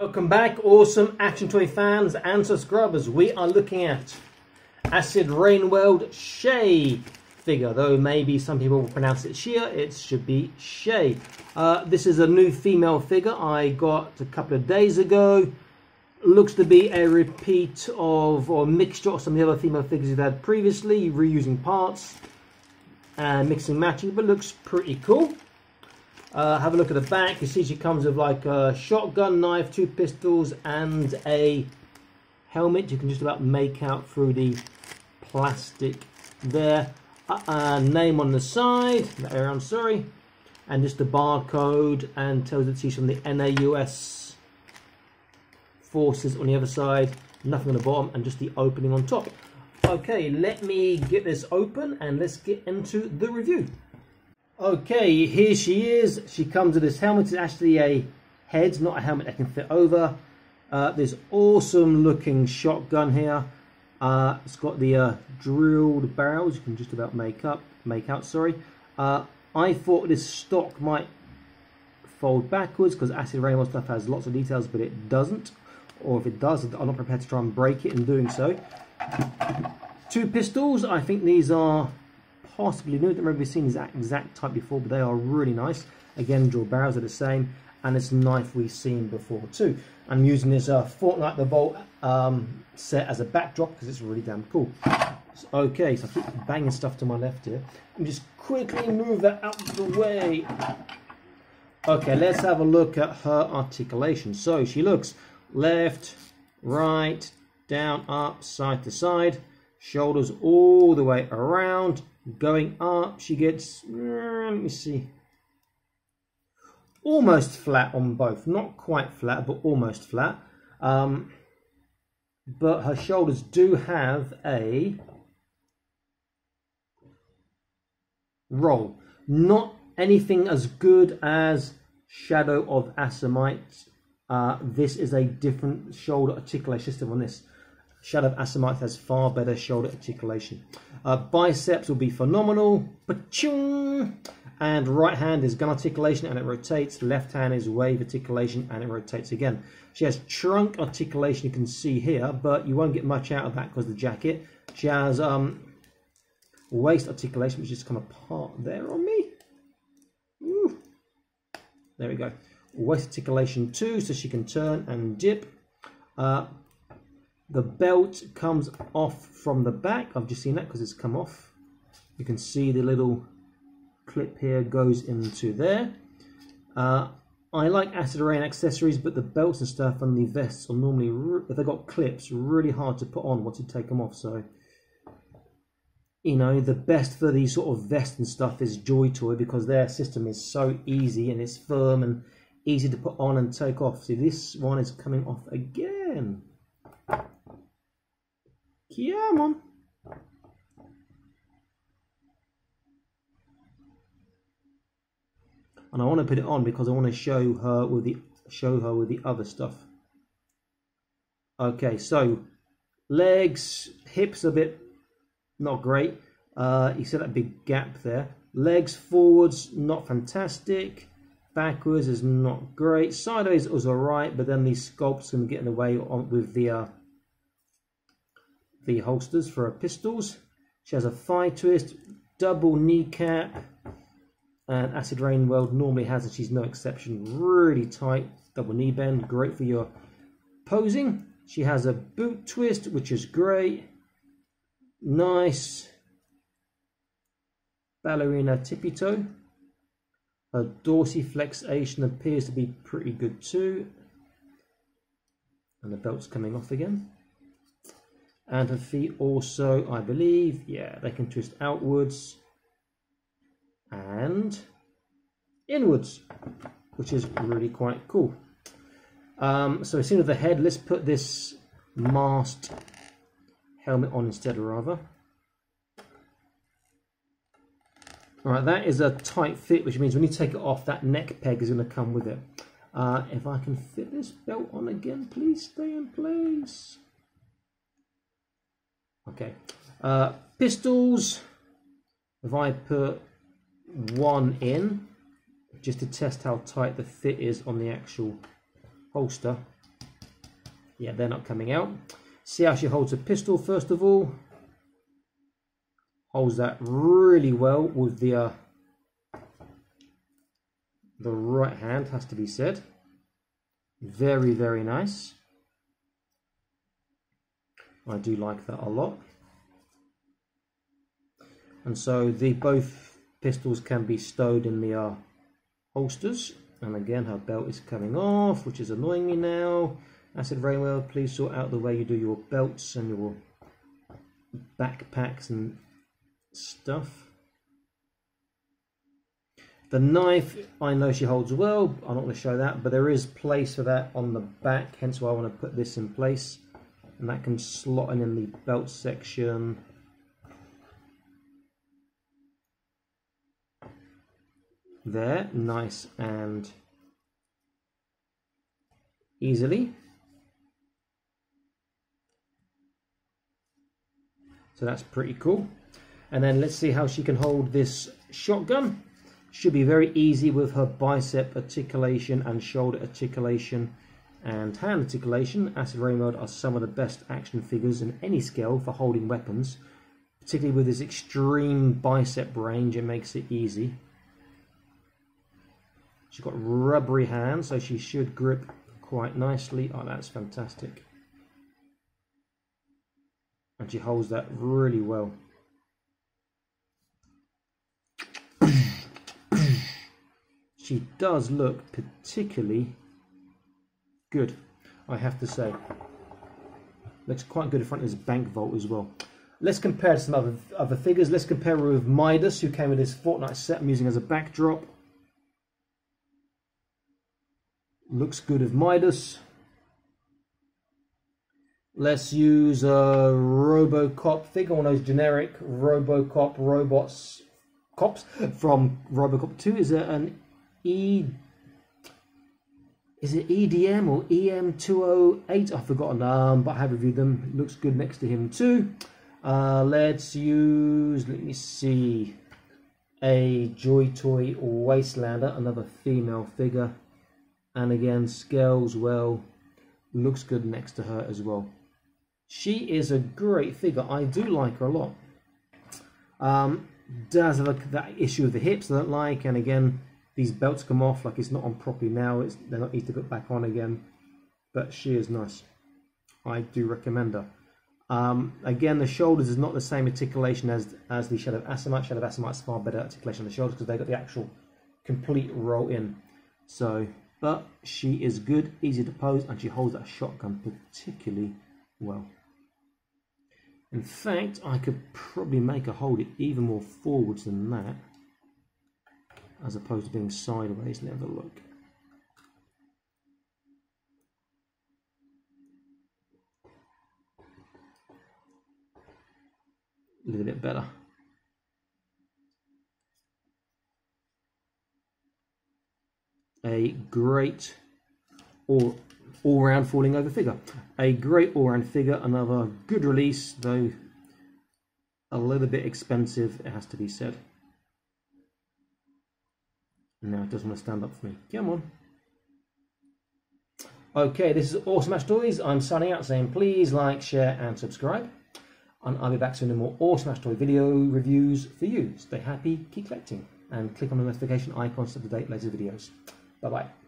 Welcome back, awesome Action Toy fans and subscribers. We are looking at Acid Rain World Shea figure, though maybe some people will pronounce it Shia, it should be Shay. Uh, this is a new female figure I got a couple of days ago. Looks to be a repeat of or mixture of some of the other female figures we've had previously, reusing parts and mixing matching, but looks pretty cool. Uh, have a look at the back. You see she comes with like a shotgun knife, two pistols, and a helmet. You can just about make out through the plastic there. Uh, uh, name on the side, the area, I'm sorry, and just the barcode and tells it she's from the NAUS forces on the other side. Nothing on the bottom and just the opening on top. Okay, let me get this open and let's get into the review. Okay, here she is. She comes with this helmet. It's actually a head, not a helmet that can fit over. Uh, this awesome looking shotgun here. Uh, it's got the uh, drilled barrels. You can just about make up, make out. Sorry. Uh, I thought this stock might fold backwards because Acid Rain World stuff has lots of details, but it doesn't. Or if it does, I'm not prepared to try and break it in doing so. Two pistols. I think these are possibly new. I don't remember we've seen this exact type before, but they are really nice. Again, draw barrels are the same, and this knife we've seen before too. I'm using this uh, Fortnite the Vault um, set as a backdrop because it's really damn cool. Okay, so I keep banging stuff to my left here. Me just quickly move that out of the way. Okay, let's have a look at her articulation. So she looks left, right, down, up, side to side, shoulders all the way around, going up she gets uh, let me see. Almost flat on both. Not quite flat but almost flat. Um, but her shoulders do have a roll. Not anything as good as shadow of Asimite uh, this is a different shoulder articulation system on this Shadow of Asimite has far better shoulder articulation. Uh, biceps will be phenomenal. And right hand is gun articulation and it rotates. Left hand is wave articulation and it rotates again. She has trunk articulation you can see here, but you won't get much out of that because the jacket. She has um, waist articulation, which just come apart there on me. Ooh. There we go. Waist articulation too, so she can turn and dip. Uh, the belt comes off from the back. I've just seen that because it's come off. You can see the little clip here goes into there. Uh, I like Acid Rain accessories, but the belts and stuff and the vests are normally, if they've got clips, really hard to put on once you take them off. So, you know, the best for these sort of vests and stuff is Joy Toy because their system is so easy and it's firm and easy to put on and take off. See, this one is coming off again. Come on. And I want to put it on because I want to show her with the show her with the other stuff. Okay, so legs, hips a bit not great. Uh, you see that big gap there. Legs forwards, not fantastic. Backwards is not great. Sideways was alright, but then these sculpts can get in the way on, with the uh, the holsters for her pistols. She has a thigh twist, double kneecap, and Acid Rain World normally has and She's no exception. Really tight double knee bend, great for your posing. She has a boot twist, which is great. Nice ballerina tippy toe. Her dorsiflexation appears to be pretty good too. And the belt's coming off again and her feet also I believe yeah they can twist outwards and inwards which is really quite cool um, so instead of the head let's put this mast helmet on instead rather Alright, that is a tight fit, which means when you take it off, that neck peg is going to come with it. Uh, if I can fit this belt on again, please stay in place. Okay. Uh, pistols. If I put one in, just to test how tight the fit is on the actual holster. Yeah, they're not coming out. See how she holds a pistol first of all. Holds that really well with the uh, the right hand, has to be said. Very, very nice. I do like that a lot. And so the both pistols can be stowed in the uh, holsters. And again, her belt is coming off, which is annoying me now. I Acid Rain World, please sort out the way you do your belts and your backpacks and stuff. The knife, I know she holds well. I'm not going to show that, but there is place for that on the back, hence why I want to put this in place. And that can slot in in the belt section. There, nice and easily. So that's pretty cool. And then let's see how she can hold this shotgun. Should be very easy with her bicep articulation and shoulder articulation and hand articulation. Acid Mode are some of the best action figures in any scale for holding weapons. Particularly with this extreme bicep range, it makes it easy. She's got rubbery hands, so she should grip quite nicely. Oh, that's fantastic. And she holds that really well. she does look particularly good, I have to say. Looks quite good in front of his bank vault as well. Let's compare some other, other figures. Let's compare with Midas, who came with his Fortnite set I'm using as a backdrop. Looks good with Midas. Let's use a Robocop figure, one of those generic Robocop robots cops from Robocop 2. Is it an E? Is it EDM or EM208? I've forgotten, um, but I have reviewed them. looks good next to him too. Uh, let's use, let me see, a Joy Toy Wastelander, another female figure. And again, scales well, looks good next to her as well. She is a great figure. I do like her a lot. Um, does have a, that issue with the hips I don't like, and again, these belts come off like it's not on properly now. It's they're not easy to put back on again, but she is nice. I do recommend her. Um, again, the shoulders is not the same articulation as as the Shadow Asimite. Shadow Asimite's far better articulation on the shoulders because they got the actual complete roll in. So, but she is good, easy to pose, and she holds that shotgun particularly well. In fact, I could probably make her hold it even more forwards than that, as opposed to being sideways. Let have a look. A little bit better. A great or all-round falling over figure. A great all-round figure, another good release, though a little bit expensive, it has to be said. Now it doesn't want to stand up for me. Come on. Okay, this is Awesome Action Toys. I'm signing out saying please like, share and subscribe. And I'll be back soon with more Awesome Action Toy video reviews for you. Stay happy, keep collecting, and click on the notification icon to update latest videos. Bye-bye.